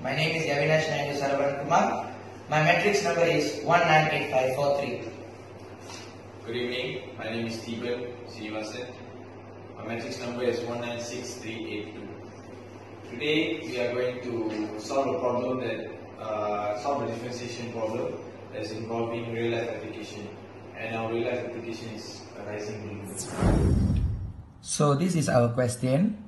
My name is Yavinaash Naidu Saravanakumar. My matrix number is 198543. Good evening. My name is Thebban Seenivasan. My matrix number is 196382. Today we are going to solve a problem that uh, solve a differentiation problem that's involving real life application. And our real life application is a rising balloon. So this is our question.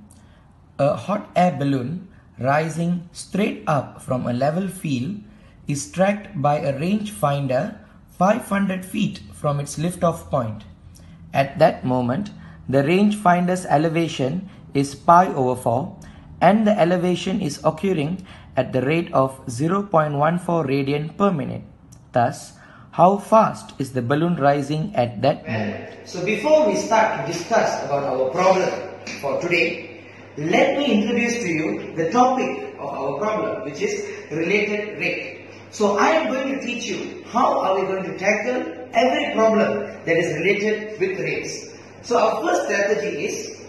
A hot air balloon rising straight up from a level field is tracked by a rangefinder 500 feet from its liftoff point. At that moment, the rangefinder's elevation is pi over 4 and the elevation is occurring at the rate of 0.14 radian per minute. Thus, how fast is the balloon rising at that moment? So before we start to discuss about our problem for today, let me introduce to you the topic of our problem which is related rate. So I am going to teach you how are we going to tackle every problem that is related with rates. So our first strategy is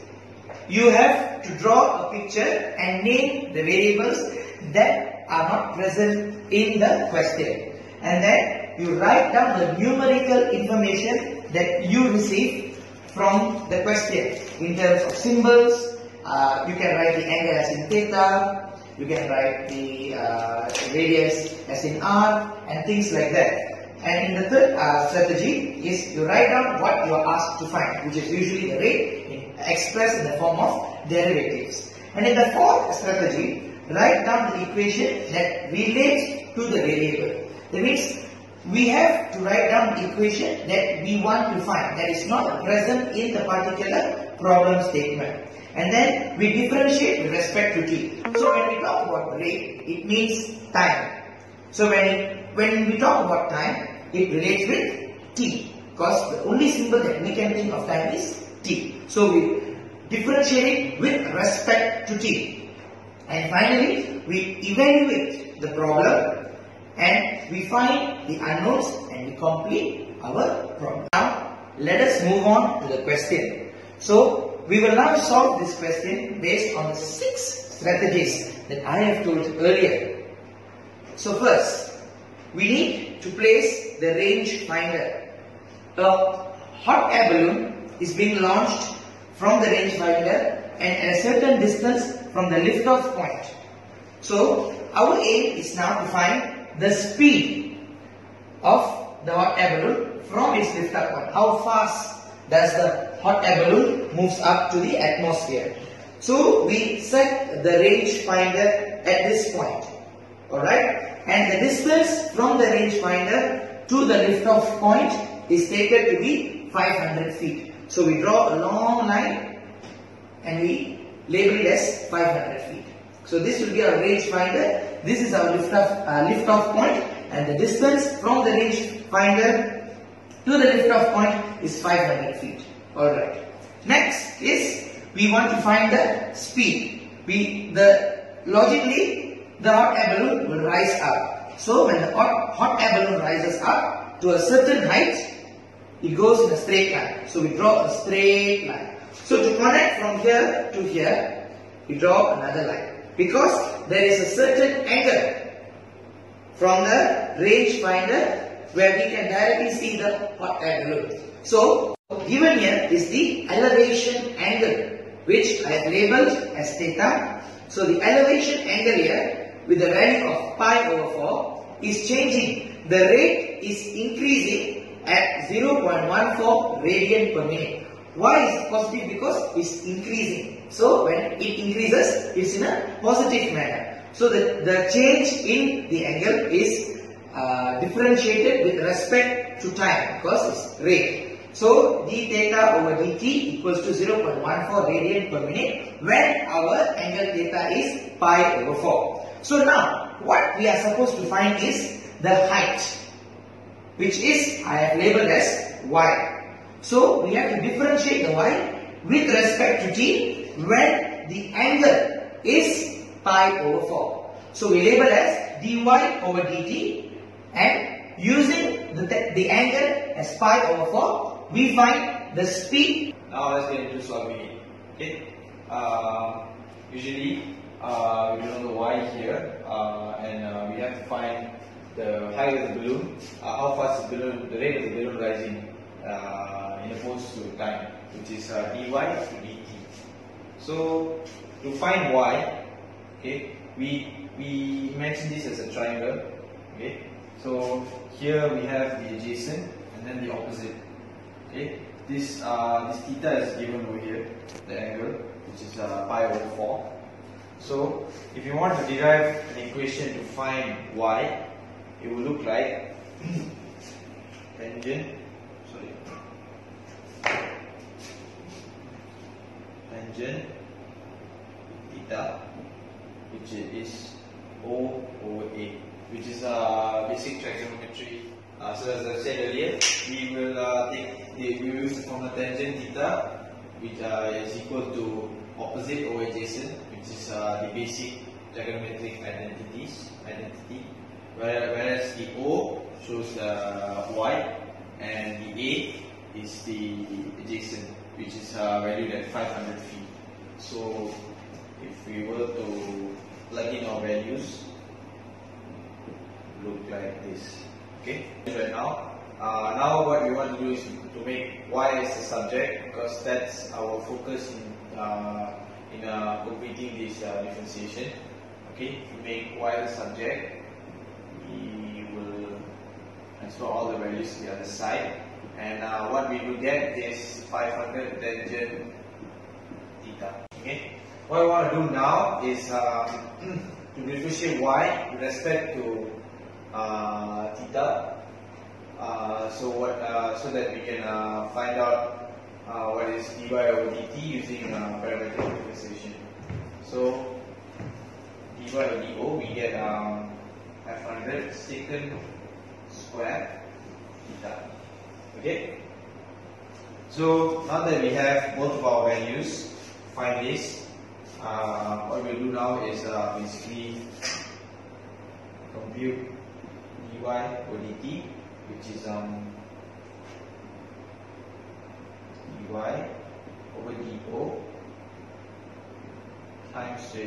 you have to draw a picture and name the variables that are not present in the question. And then you write down the numerical information that you receive from the question in terms of symbols. Uh, you can write the angle as in theta, you can write the uh, radius as in r and things like that. And in the third uh, strategy is you write down what you are asked to find, which is usually the rate in, expressed in the form of derivatives. And in the fourth strategy, write down the equation that relates to the variable. That means we have to write down the equation that we want to find that is not present in the particular problem statement. And then we differentiate with respect to t. So when we talk about rate, it means time. So when it, when we talk about time, it relates with t. Because the only symbol that we can think of time is t. So we differentiate with respect to t. And finally, we evaluate the problem and we find the unknowns and we complete our problem. Now, let us move on to the question. So, we will now solve this question based on the six strategies that I have told earlier. So first, we need to place the range finder. A hot air balloon is being launched from the range finder and at a certain distance from the liftoff point. So, our aim is now to find the speed of the hot air balloon from its liftoff point. How fast does the hot air balloon moves up to the atmosphere. So we set the range finder at this point. Alright. And the distance from the range finder to the liftoff point is taken to be 500 feet. So we draw a long line and we label it as 500 feet. So this will be our range finder. This is our liftoff, uh, liftoff point and the distance from the range finder to the liftoff point is 500 feet. Alright. Next is we want to find the speed. We the logically the hot air balloon will rise up. So when the hot, hot air balloon rises up to a certain height, it goes in a straight line. So we draw a straight line. So to connect from here to here, we draw another line. Because there is a certain angle from the range finder where we can directly see the hot air balloon. So given here is the elevation angle which I have labeled as theta. So the elevation angle here with the value of pi over 4 is changing. The rate is increasing at 0.14 radian per minute. Why is it positive? Because it's increasing. So when it increases, it's in a positive manner. So the, the change in the angle is uh, differentiated with respect to time because it's rate. So d theta over dt equals to 0.14 radian per minute when our angle theta is pi over 4. So now what we are supposed to find is the height which is I have labeled as y. So we have to differentiate the y with respect to t when the angle is pi over 4. So we label as dy over dt and using the, the angle as pi over 4 we find the speed. Now let's get into solving it. Okay. Uh, usually uh, we don't know the y here, uh, and uh, we have to find the height of the balloon, uh, how fast the balloon, the rate of the balloon rising uh, in opposed to time, which is dy to dt. So to find y, okay, we we mention this as a triangle, okay. So here we have the adjacent and then the opposite, okay. This uh, this theta is given over here, the angle, which is uh, pi over four. So if you want to derive an equation to find y, it will look like tangent, sorry, tangent theta, which is O over A, which is uh, basic trigonometry. Uh, so as I said earlier, we will uh, take the, will use the tangent theta, which uh, is equal to opposite over adjacent, which is uh, the basic trigonometric identities identity. Whereas, whereas the O shows the y, and the A is the adjacent, which is uh, valued at 500 feet. So if we were to plug in our values, look like this. Okay, right now. Uh, now what we want to do is to make y as the subject because that's our focus in uh, in uh, completing this uh, differentiation. Okay, to make y the subject, we will transfer all the values to the other side, and uh, what we will get is 500 tangent theta. Okay, what I want to do now is um, to differentiate y with respect to uh, Uh, so what? Uh, so that we can uh, find out what is dy over dt using parametric differentiation. So dy over do we get um, 500 secant square theta. Okay. So now that we have both of our values, find this. Uh, what we'll do now is uh, basically compute dy over dt, which is um, dy over do times do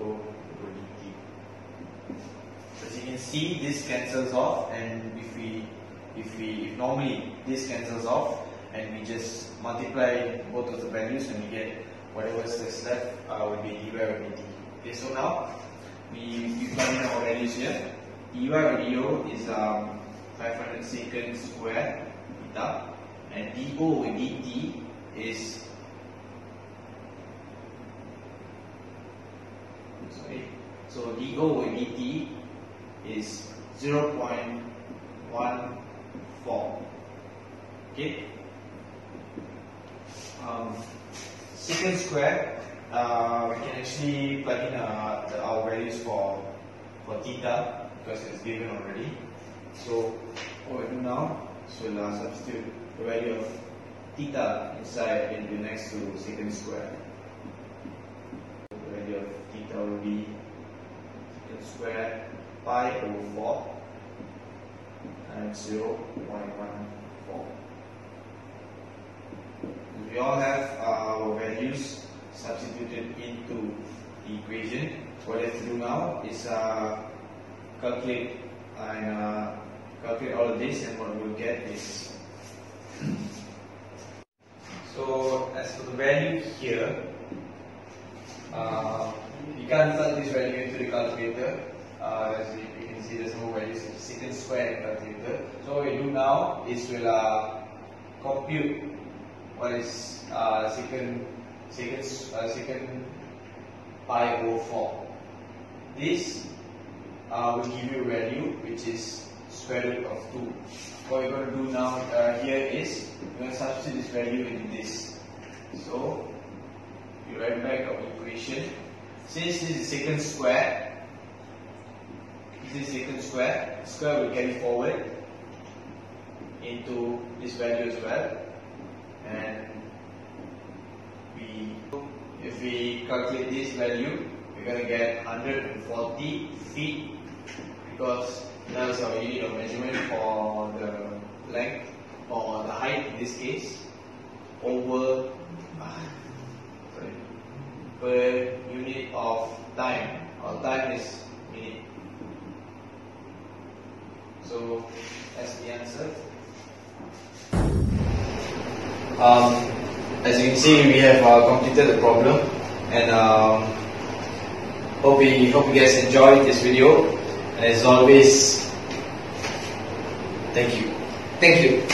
over dt. As you can see, this cancels off, and if we, if we, if normally this cancels off, and we just multiply both of the values, and we get whatever is left uh, will be dy over dt. Okay, so now we, in our values here. dy is um, 500 secant square theta, and do over dt is sorry. So do over dt is 0.14. Okay. Um, secant square, uh, we can actually plug in uh, the, our values for theta because it's given already. So what we do now, so we'll uh, substitute the value of theta inside into next to secant square. The value of theta will be secant square pi over 4 times 0 0.14. We all have our values substituted into the equation. What I have to do now is uh, calculate and uh, calculate all of this and what we'll get is so as for the value here uh, you can't plug this value into the calculator uh, as you, you can see there's no values in secant square in the calculator so what we do now is we'll uh, compute what is uh, secant secant uh, secant pi over 4 this uh, will give you a value which is square root of 2. What we're going to do now uh, here is we're going to substitute this value in this. So you write back our equation. Since this is second square, this is second square, square will carry forward into this value as well. And we, if we calculate this value, we're going to get 140 feet because that is our unit of measurement for the length or the height in this case over uh, sorry, per unit of time. Our time is minute. So that's the answer. Um, as you can see, we have uh, completed the problem, and um, hope we hope you guys enjoyed this video. And as always, thank you. Thank you.